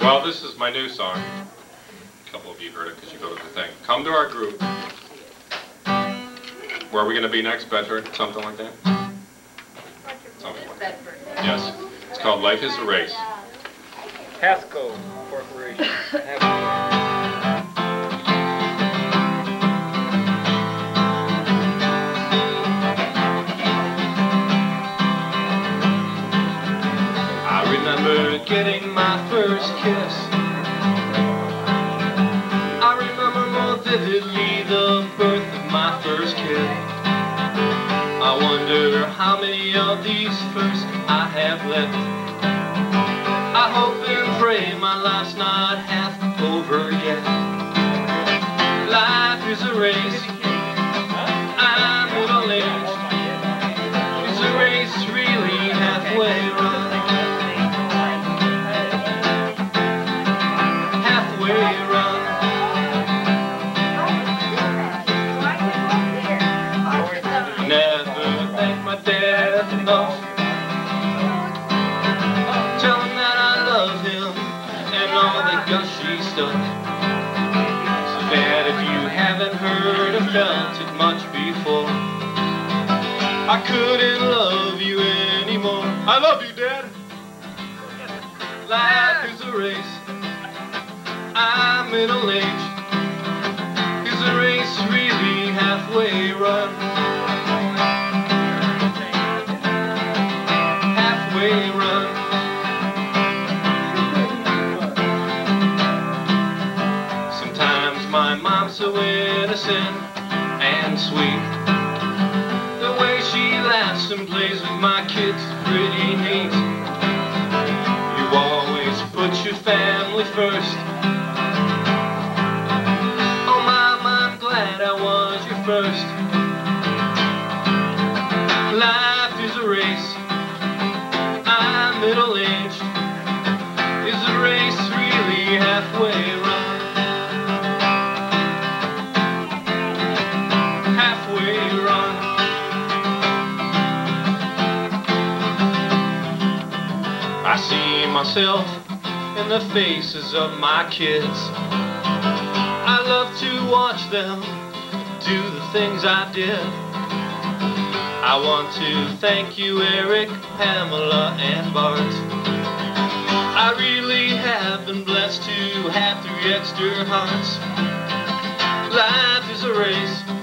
Well, this is my new song. A couple of you heard it because you go to the thing. Come to our group. Where are we going to be next, Bedford? Something like that? Something like that. Yes. It's called Life is a Race. Hasco Corporation. remember getting my first kiss. I remember more vividly the birth of my first kid. I wonder how many of these firsts I have left. I hope and pray my life's not half over yet. Life is a race. Before, I couldn't love you anymore. I love you, Dad. Life is a race. I'm middle aged. Is a race really halfway run? Halfway run. Sometimes my mom's so innocent sweet. The way she laughs and plays with my kids is pretty neat. You always put your family first. I see myself in the faces of my kids. I love to watch them do the things I did. I want to thank you, Eric, Pamela, and Bart. I really have been blessed to have three extra hearts. Life is a race.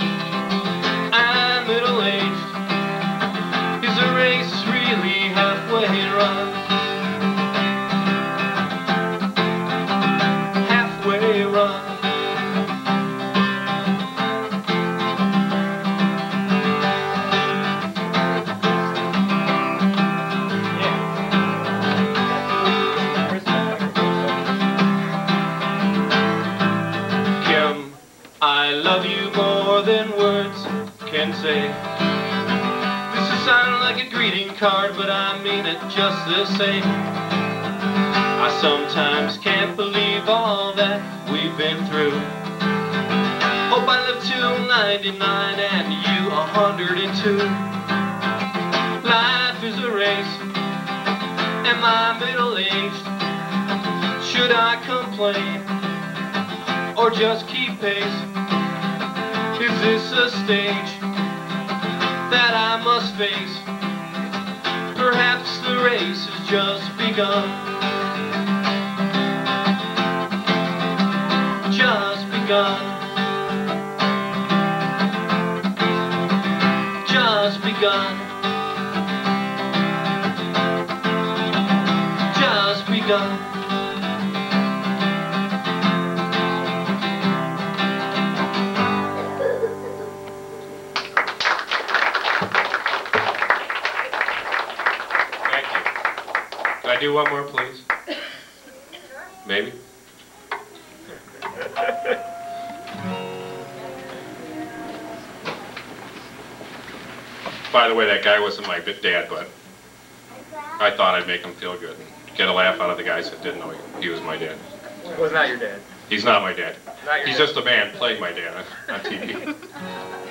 I love you more than words can say. This will sound like a greeting card, but I mean it just the same. I sometimes can't believe all that we've been through. Hope I live till 99 and you 102. Life is a race. Am I middle aged? Should I complain? or just keep pace? Is this a stage that I must face? Perhaps the race has just begun. Begun. Just begun. Thank you. Can I do one more, please? Maybe? By the way, that guy wasn't my dad, but I thought I'd make him feel good and get a laugh out of the guys that didn't know he, he was my dad. Was not your dad. He's not my dad. Not He's dad. just a man playing my dad on, on TV.